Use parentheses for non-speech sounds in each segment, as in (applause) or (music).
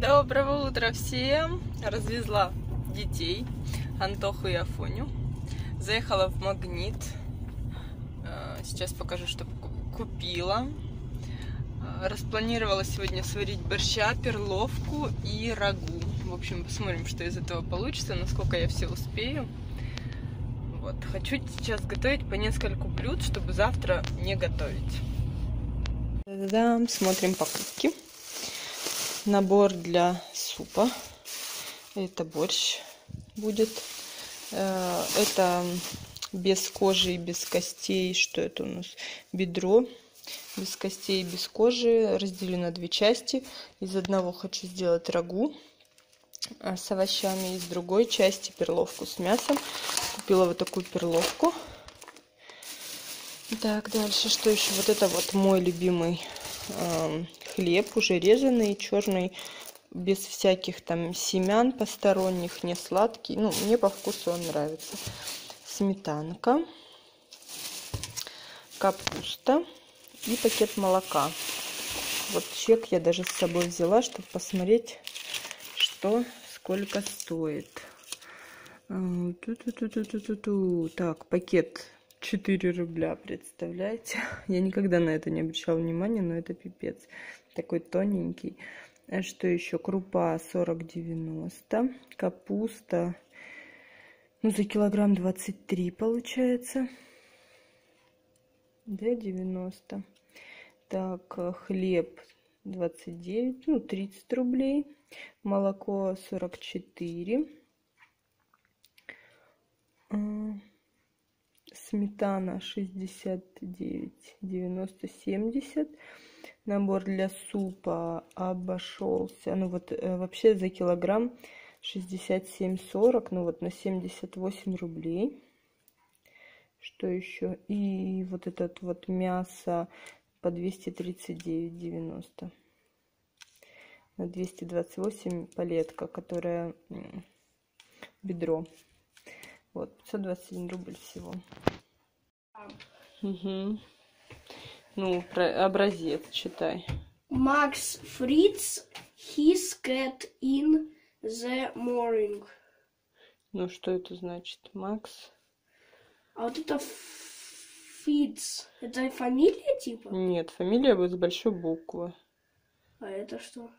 Доброго утра всем! Развезла детей, Антоху и Афоню. Заехала в Магнит. Э, Сейчас покажу, что ку- купила. Э, Распланировала сегодня сварить борща, перловку и рагу. В общем, посмотрим, что из этого получится, насколько я все успею. Вот. Хочу сейчас готовить по нескольку блюд, чтобы завтра не готовить. Да, смотрим покупки. Набор для супа. Это борщ будет. Э, Это без кожи и без костей. Что это у нас? Бедро. Без костей и без кожи. Разделю на две части. Из одного хочу сделать рагу а, с овощами. Из другой части перловку с мясом. Купила вот такую перловку. Так, дальше что еще? Вот это вот мой любимый хлеб, уже резанный, черный, без всяких там семян посторонних, не сладкий. Ну, мне по вкусу он нравится. Сметанка, капуста и пакет молока. Вот чек я даже с собой взяла, чтобы посмотреть, что сколько стоит. А, ту-ту-ту-ту-ту-ту. Так, пакет 4 рубля, представляете? (laughs) Я никогда на это не обращала внимания, но это пипец. Такой тоненький. А что еще? Крупа 40,90. Капуста, ну, за килограмм 23 получается. Да, 90. Так, э, хлеб 29, ну, 30 рублей. Молоко 44. Сметана 69, 90, 70. Набор для супа обошелся. Ну вот э, вообще за килограмм 67,40. Ну вот на 78 рублей. Что еще? И вот этот вот мясо по 239,90. На 228 палетка, которая бедро. Вот, 521 рубль всего. Мгм. Ну, про образец читай. Max Fritz, his cat in the morning. Ну, что это значит? Макс? А вот это Фитц, это фамилия типа? Нет, фамилия будет с большой буквы. А это что?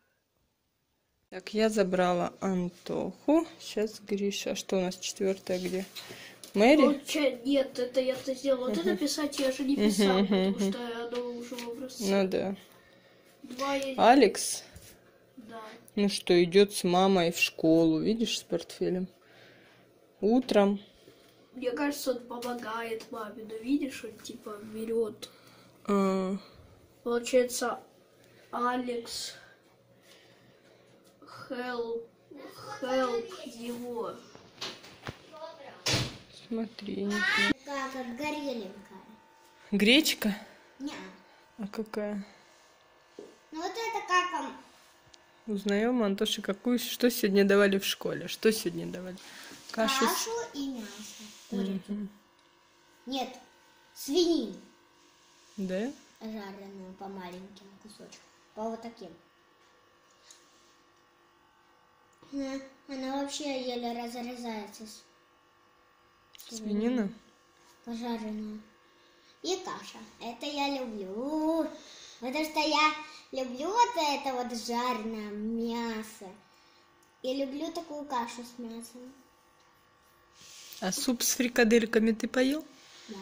Так, я забрала Антоху. Сейчас Гриша. А что у нас четвертая где? Мэри? Получа- Нет, это я-то сделала. Вот это писать я же не писала, потому что оно уже в образце. Ну да. Два я... Алекс, Да. ну что, идет с мамой в школу, видишь, с портфелем. Утром. Мне кажется, он помогает маме, но видишь, он типа берет. А, Получается, Алекс help, help его. Смотри, знаю. Как, гореленькая. Гречка? Не. А какая? Ну вот это как ам, Узнаем, Антоше, какую, что сегодня давали в школе? Что сегодня давали? Кашу. кашу и мясо. Курицу. Нет, свинину Да? жареную по маленьким кусочкам. По вот таким. Она, она вообще еле разрезается. Свинина? Пожаренную. И каша. Это я люблю. Потому что я люблю вот это вот жареное мясо. И люблю такую кашу с мясом. А суп с фрикадельками ты поел? Да.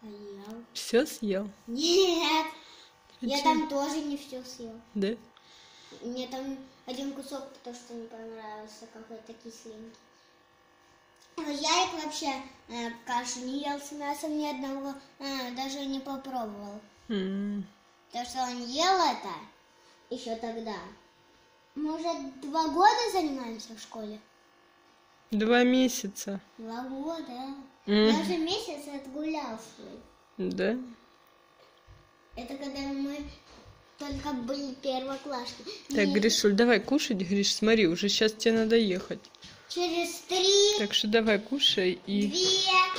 Поел. Все съел? Нет. Ты Я там тоже не все съел. Да? Мне там один кусок, потому что не понравился, какой-то кисленький. Но я их вообще э, кашу не ел с мясом ни одного, э, даже не попробовал. М, То, что он ел это еще тогда. Мы уже два года занимаемся в школе. Два месяца. Два года. М, Я уже месяц отгулял свой. Да? Это когда мы только были первоклассники. Так, Гришуль, давай кушать, Гриш, смотри, уже сейчас тебе надо ехать. Через три, Так что давай кушай и две.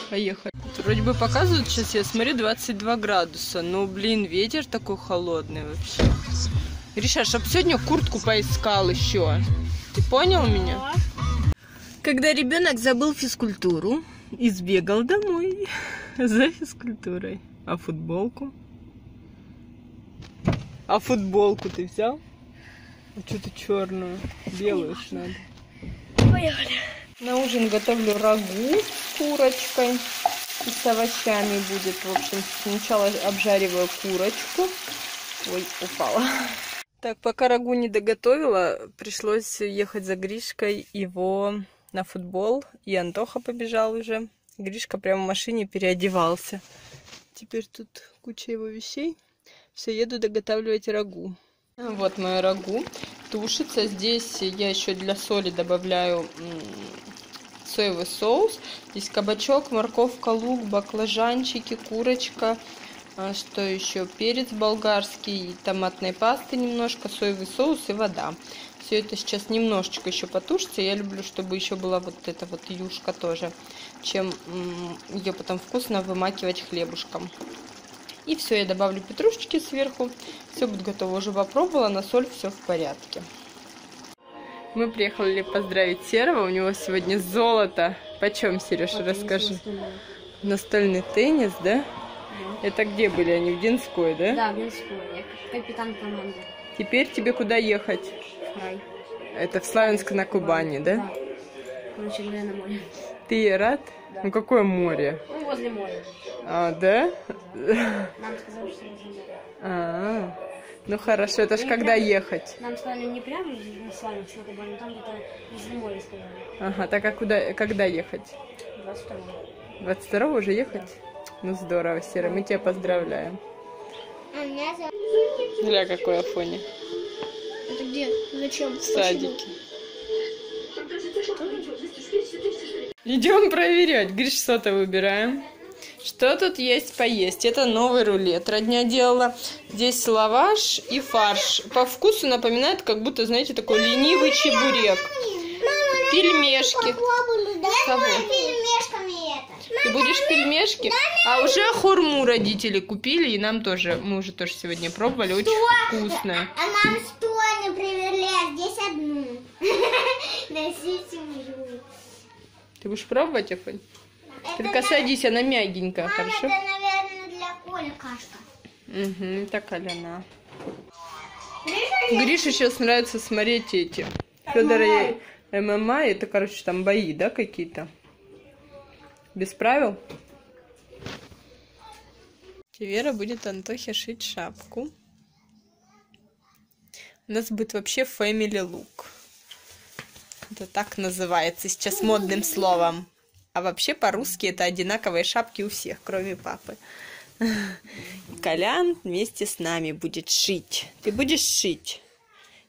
поехали. Вроде бы показывают сейчас, я смотрю, 22 градуса, но, блин, ветер такой холодный вообще. Гриша, чтоб сегодня куртку поискал еще. Ты понял меня? Когда ребенок забыл физкультуру и сбегал домой (laughs) за физкультурой. А футболку? А футболку ты взял? А что-то черную, белую ж надо. Поехали. На ужин готовлю рагу с курочкой и с овощами будет. В общем, сначала обжариваю курочку. Ой, упала. Так, пока рагу не доготовила, пришлось ехать за Гришкой его на футбол. И Антоха побежал уже. Гришка прямо в машине переодевался. Теперь тут куча его вещей. Все, еду доготавливать рагу. Вот мое рагу. Тушится. Здесь я еще для соли добавляю соевый соус. Здесь кабачок, морковка, лук, баклажанчики, курочка. А Что еще? Перец болгарский, томатной пасты немножко, соевый соус и вода. Все это сейчас немножечко еще потушится. Я люблю, чтобы еще была вот эта вот юшка тоже, чем ее потом вкусно вымакивать хлебушком. И все, я добавлю петрушечки сверху. Все будет готово. Уже попробовала, на соль все в порядке. Мы приехали поздравить Серого. У него сегодня золото. Почем, Сереж, расскажи? Настольный теннис, да? Это где были они? В Динской, да? Да, Минскую. Я как капитан команды. Теперь тебе куда ехать? Рай. Это в Славянск на Кубани, да? Короче говоря, на море. Ты рад? Ну какое море? Ну, возле моря. А, да? Нам сказали, что возле моря. А, ну хорошо, это ж когда ехать? Нам сказали не прямо на Славянск, на Кубани, но там где-то возле моря сказали. Ага, так а куда, когда ехать? 22 22 уже ехать? Ну здорово, Сера, мы тебя поздравляем. А меня зовут... Гля, какой Афоня. Это где? Зачем? В садике. Идем проверять. Гриш, что-то выбираем. Что тут есть поесть? Это новый рулет. Родня делала. Здесь лаваш и фарш. По вкусу напоминает, как будто, знаете, такой ленивый чебурек. Пельмешки. Пельмешками это. Ты будешь пельмешки? А уже хурму родители купили, и нам тоже, мы уже тоже сегодня пробовали, очень вкусная. А нам что не привезли, а здесь одну. (laughs) Носите мою. Ты будешь пробовать, Афонь? Только садись, она мягенькая, Мама, хорошо? это, наверное, для Коли кашка. Угу, так она. Гриша, Грише сейчас нравится смотреть эти. Федора ММА, это, короче, там бои, да, какие-то? Без правил? Вера будет Антохе шить шапку. У нас будет вообще family look. Это так называется сейчас модным словом. А вообще по-русски это одинаковые шапки у всех, кроме папы. И (laughs) Колян вместе с нами будет шить. Ты будешь шить?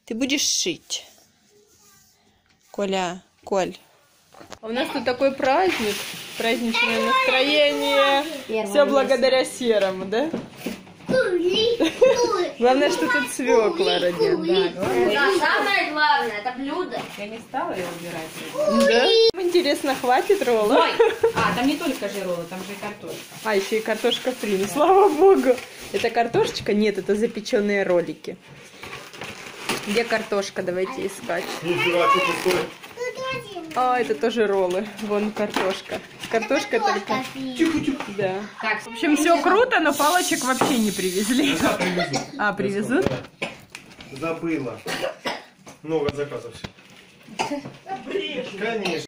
Ты будешь шить? Коля, Коль. А у нас тут такой праздник, праздничное настроение. Все благодаря серому, да? (laughs) Главное, что тут свекла родня. Да, главное, это блюдо. Я не стала ее убирать. Да? Интересно, хватит ролла? Ой! А, там не только же роллы, там же и картошка. А, еще и картошка фри. Ну, слава богу. Это картошечка? Нет, это запеченные ролики. Где картошка? Давайте искать. А, это тоже роллы. Вон картошка. Картошка только... Да. Так, В общем, все круто, но палочек вообще не привезли. Привезу. А, привезут? Забыла. Много заказов. Конечно.